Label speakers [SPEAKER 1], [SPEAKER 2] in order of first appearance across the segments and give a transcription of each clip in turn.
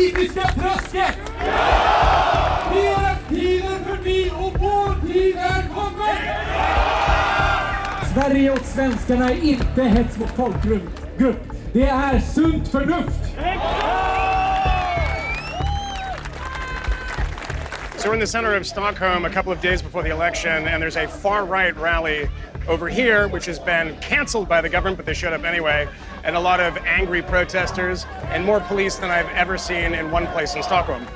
[SPEAKER 1] politiska trösket! Deras tid är förbi och vår tid är kommen! Sverige och svenskarna är inte hets mot folkgrupp. Det är sunt förnuft!
[SPEAKER 2] So we're in the center of Stockholm a couple of days before the election, and there's a far right rally over here, which has been canceled by the government, but they showed up anyway, and a lot of angry protesters and more police than I've ever seen in one place in Stockholm.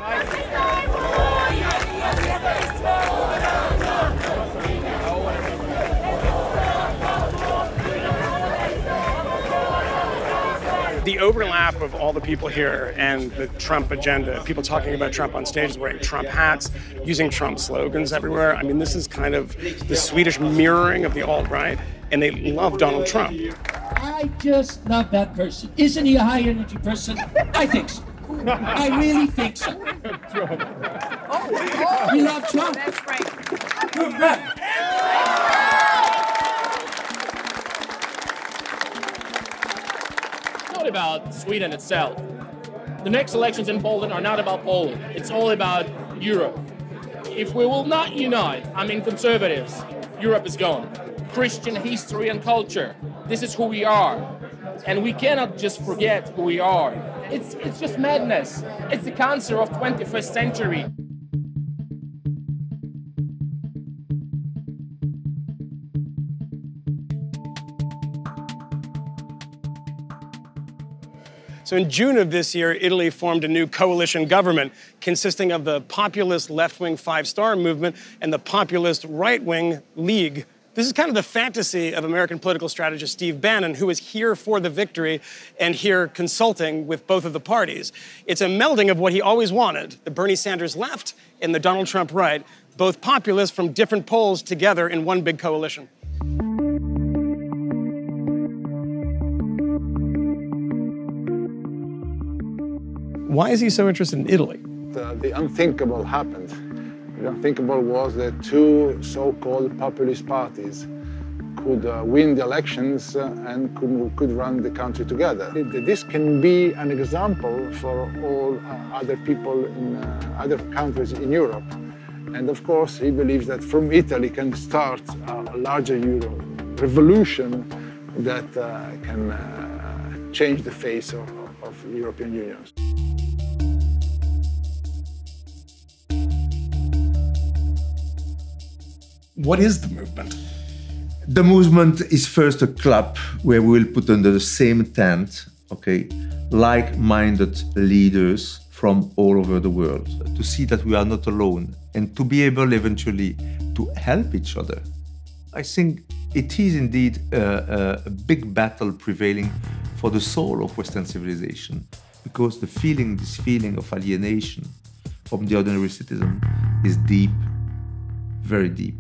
[SPEAKER 2] The overlap of all the people here and the Trump agenda, people talking about Trump on stage, wearing Trump hats, using Trump slogans everywhere. I mean, this is kind of the Swedish mirroring of the alt right, and they love Donald Trump.
[SPEAKER 3] I just love that person. Isn't he a high energy person? I think so. I really think so.
[SPEAKER 4] not about Sweden itself. The next elections in Poland are not about Poland. It's all about Europe. If we will not unite, I mean conservatives, Europe is gone. Christian history and culture, this is who we are. And we cannot just forget who we are. It's, it's just madness. It's the cancer of 21st century.
[SPEAKER 2] So in June of this year, Italy formed a new coalition government consisting of the populist left wing Five Star Movement and the populist right wing League. This is kind of the fantasy of American political strategist Steve Bannon, who is here for the victory and here consulting with both of the parties. It's a melding of what he always wanted the Bernie Sanders left and the Donald Trump right, both populists from different poles together in one big coalition. Why is he so interested in Italy?
[SPEAKER 5] The, the unthinkable happened. The unthinkable was that two so-called populist parties could uh, win the elections uh, and could, could run the country together. This can be an example for all uh, other people in uh, other countries in Europe. And of course, he believes that from Italy can start a larger Euro revolution that uh, can uh, change the face of, of European Union.
[SPEAKER 2] What is the movement?
[SPEAKER 6] The movement is first a club where we will put under the same tent, okay, like-minded leaders from all over the world to see that we are not alone and to be able eventually to help each other. I think it is indeed a, a, big battle prevailing for the soul of Western civilization because the feeling, this feeling of alienation from the ordinary citizen is deep, very deep.